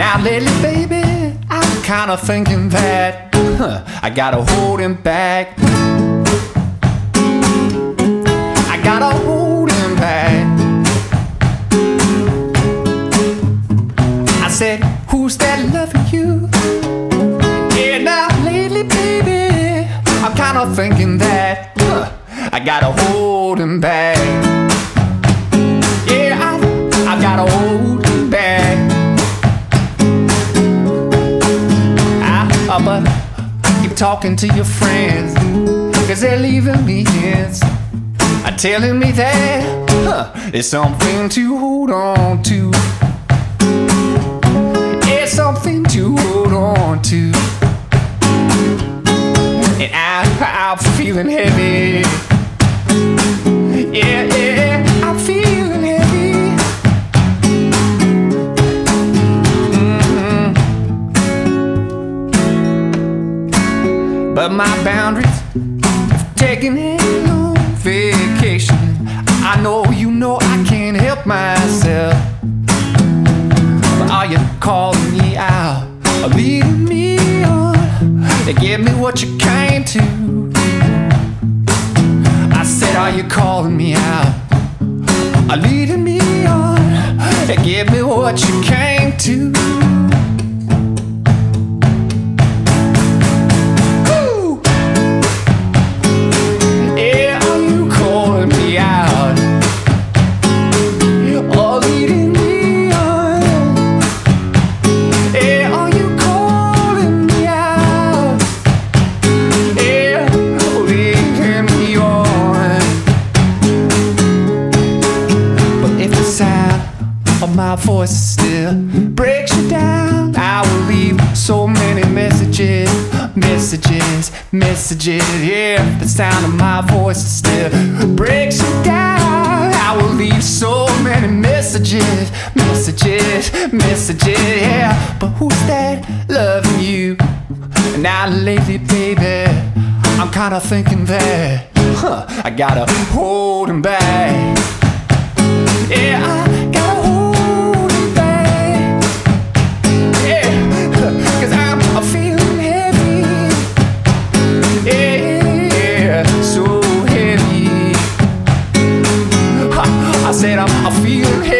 Now lately, baby, I'm kinda thinking that huh, I gotta hold him back. I gotta hold him back. I said, Who's that loving you? Yeah, now lately, baby, I'm kinda thinking that huh, I gotta hold him back. Keep talking to your friends, cause they're leaving me hints. Are telling me that huh, there's something to hold on to. It's something to hold on to. And I, I'm feeling heavy. But my boundaries have taken a long vacation. I know you know I can't help myself. But are you calling me out or leading me on to give me what you came to? I said, Are you calling me out? Are leading me on to give me what you came to? My voice still breaks you down, I will leave so many messages, messages, messages. Yeah, the sound of my voice still breaks you down, I will leave so many messages, messages, messages. Yeah, but who's that loving you? And now lately, baby, I'm kinda thinking that huh, I gotta hold him back. Yeah, I, said I'm, I feel it.